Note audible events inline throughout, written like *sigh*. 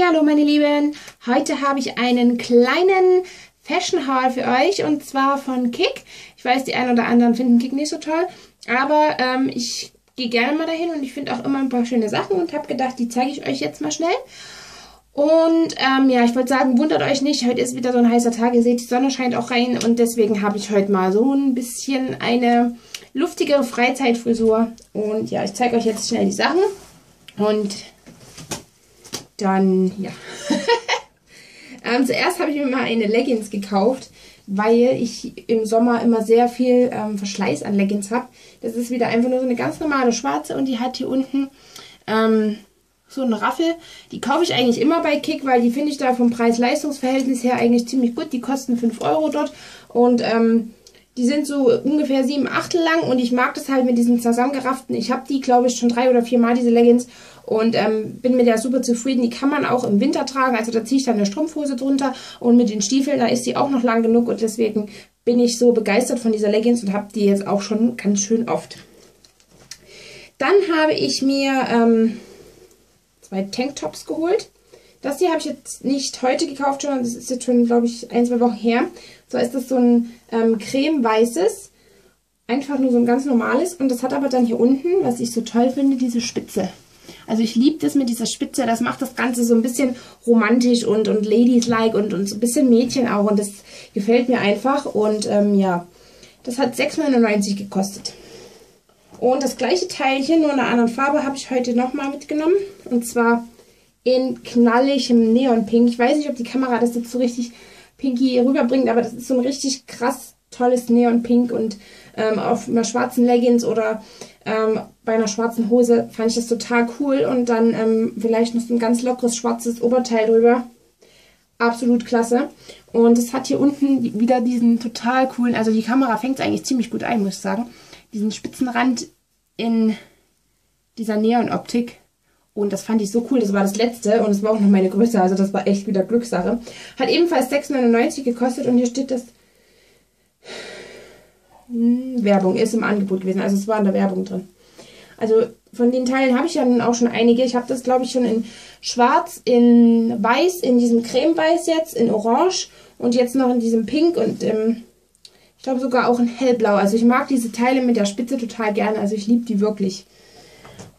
Hallo meine Lieben, heute habe ich einen kleinen Fashion Haul für euch und zwar von Kick. Ich weiß, die einen oder anderen finden Kick nicht so toll, aber ähm, ich gehe gerne mal dahin und ich finde auch immer ein paar schöne Sachen und habe gedacht, die zeige ich euch jetzt mal schnell. Und ähm, ja, ich wollte sagen, wundert euch nicht, heute ist wieder so ein heißer Tag, ihr seht, die Sonne scheint auch rein und deswegen habe ich heute mal so ein bisschen eine luftige Freizeitfrisur. Und ja, ich zeige euch jetzt schnell die Sachen und dann, ja. *laughs* ähm, zuerst habe ich mir mal eine Leggings gekauft, weil ich im Sommer immer sehr viel ähm, Verschleiß an Leggings habe. Das ist wieder einfach nur so eine ganz normale schwarze und die hat hier unten ähm, so eine Raffel. Die kaufe ich eigentlich immer bei Kick, weil die finde ich da vom Preis-Leistungs-Verhältnis her eigentlich ziemlich gut. Die kosten 5 Euro dort und ähm, die sind so ungefähr sieben Achtel lang und ich mag das halt mit diesen zusammengerafften. Ich habe die, glaube ich, schon drei oder vier Mal, diese Leggings. Und ähm, bin mit der super zufrieden. Die kann man auch im Winter tragen. Also da ziehe ich dann eine Strumpfhose drunter. Und mit den Stiefeln, da ist die auch noch lang genug. Und deswegen bin ich so begeistert von dieser Leggings und habe die jetzt auch schon ganz schön oft. Dann habe ich mir ähm, zwei Tanktops geholt. Das hier habe ich jetzt nicht heute gekauft, sondern das ist jetzt schon, glaube ich, ein, zwei Wochen her. So ist das so ein ähm, cremeweißes, einfach nur so ein ganz normales. Und das hat aber dann hier unten, was ich so toll finde, diese Spitze. Also ich liebe das mit dieser Spitze, das macht das Ganze so ein bisschen romantisch und, und ladies-like und, und so ein bisschen Mädchen auch. Und das gefällt mir einfach. Und ähm, ja, das hat 6,99 gekostet. Und das gleiche Teilchen, nur in einer anderen Farbe, habe ich heute nochmal mitgenommen. Und zwar in knalligem Neonpink. Ich weiß nicht, ob die Kamera das jetzt so richtig pinky rüberbringt, aber das ist so ein richtig krass tolles Neonpink und ähm, auf einer schwarzen Leggings oder ähm, bei einer schwarzen Hose fand ich das total cool und dann ähm, vielleicht noch so ein ganz lockeres schwarzes Oberteil drüber. Absolut klasse. Und es hat hier unten wieder diesen total coolen, also die Kamera fängt es eigentlich ziemlich gut ein, muss ich sagen, diesen Spitzenrand in dieser Neonoptik. Und das fand ich so cool. Das war das letzte und es war auch noch meine Größe. Also das war echt wieder Glückssache. Hat ebenfalls 6,99 gekostet und hier steht das hm, Werbung ist im Angebot gewesen. Also es war in der Werbung drin. Also von den Teilen habe ich ja auch schon einige. Ich habe das, glaube ich, schon in schwarz, in weiß, in diesem Cremeweiß jetzt, in orange und jetzt noch in diesem Pink und ähm, ich glaube sogar auch in hellblau. Also ich mag diese Teile mit der Spitze total gerne. Also ich liebe die wirklich.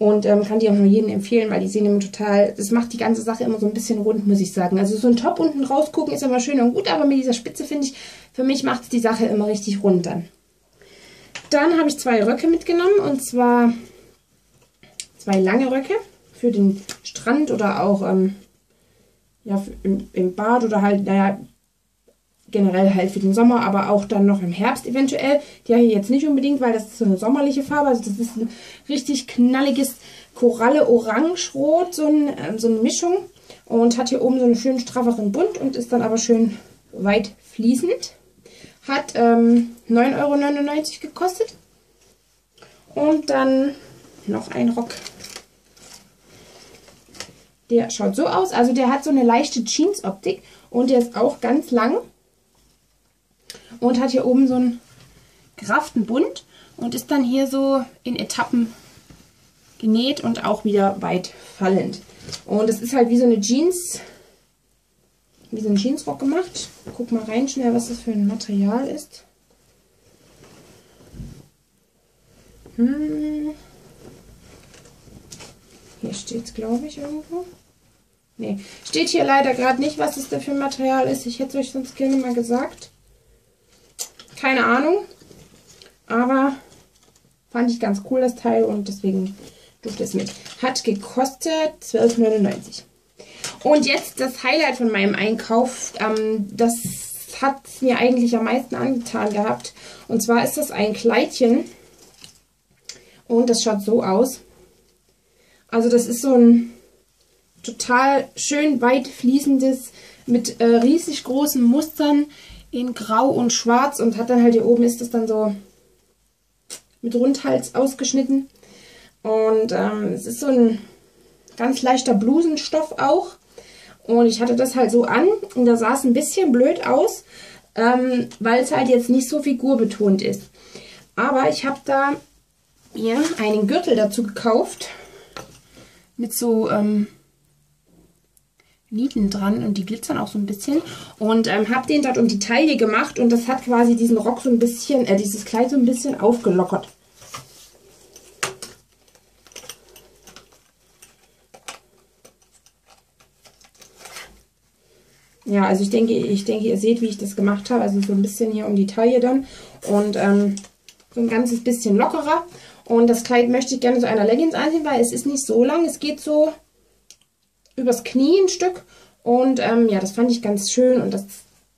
Und ähm, kann die auch nur jedem empfehlen, weil die sehen immer total, das macht die ganze Sache immer so ein bisschen rund, muss ich sagen. Also so ein Top unten rausgucken ist immer schön und gut, aber mit dieser Spitze finde ich, für mich macht es die Sache immer richtig rund dann. Dann habe ich zwei Röcke mitgenommen und zwar zwei lange Röcke für den Strand oder auch ähm, ja, im, im Bad oder halt, naja, generell halt für den Sommer, aber auch dann noch im Herbst eventuell. Die habe ich jetzt nicht unbedingt, weil das ist so eine sommerliche Farbe. Also das ist ein richtig knalliges Koralle-Orange-Rot, so, ein, äh, so eine Mischung. Und hat hier oben so einen schönen strafferen Bund und ist dann aber schön weit fließend. Hat ähm, 9,99 Euro gekostet. Und dann noch ein Rock. Der schaut so aus. Also der hat so eine leichte Jeans-Optik. Und der ist auch ganz lang und hat hier oben so einen gerafften Bund und ist dann hier so in Etappen genäht und auch wieder weit fallend. Und es ist halt wie so eine Jeans, wie so ein Jeansrock gemacht. Guck mal rein schnell, was das für ein Material ist. Hm. Hier steht es, glaube ich, irgendwo. Nee, steht hier leider gerade nicht, was das da für ein Material ist. Ich hätte es euch sonst gerne mal gesagt. Keine Ahnung. Aber fand ich ganz cool, das Teil. Und deswegen durfte es mit. Hat gekostet 12,99. Und jetzt das Highlight von meinem Einkauf. Ähm, das hat mir eigentlich am meisten angetan gehabt. Und zwar ist das ein Kleidchen. Und das schaut so aus. Also das ist so ein total schön weit fließendes mit äh, riesig großen Mustern in grau und schwarz und hat dann halt hier oben ist das dann so mit Rundhals ausgeschnitten. Und ähm, es ist so ein ganz leichter Blusenstoff auch. Und ich hatte das halt so an und da sah es ein bisschen blöd aus, ähm, weil es halt jetzt nicht so figurbetont ist. Aber ich habe da mir einen Gürtel dazu gekauft mit so ähm, Nieten dran und die glitzern auch so ein bisschen. Und ähm, habe den dort um die Taille gemacht und das hat quasi diesen Rock so ein bisschen, äh, dieses Kleid so ein bisschen aufgelockert. Ja, also ich denke, ich denke, ihr seht, wie ich das gemacht habe. Also so ein bisschen hier um die Taille dann. Und ähm, so ein ganzes bisschen lockerer. Und das Kleid möchte ich gerne so einer Leggings anziehen, weil es ist nicht so lang. Es geht so übers Knie ein Stück. Und ähm, ja, das fand ich ganz schön und das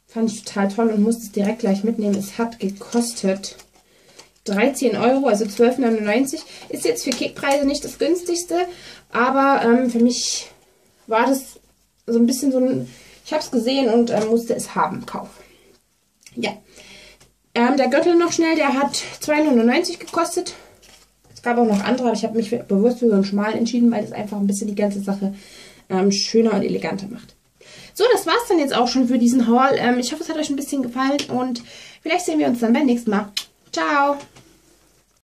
fand ich total toll und musste es direkt gleich mitnehmen. Es hat gekostet 13 Euro, also 12,99. Ist jetzt für Kickpreise nicht das günstigste, aber ähm, für mich war das so ein bisschen so ein ich habe es gesehen und äh, musste es haben, kaufen. Ja. Ähm, der Gürtel noch schnell, der hat 2,99 gekostet. Es gab auch noch andere, aber ich habe mich bewusst für so einen schmalen entschieden, weil das einfach ein bisschen die ganze Sache ähm, schöner und eleganter macht. So, das war's dann jetzt auch schon für diesen Haul. Ähm, ich hoffe, es hat euch ein bisschen gefallen und vielleicht sehen wir uns dann beim nächsten Mal. Ciao!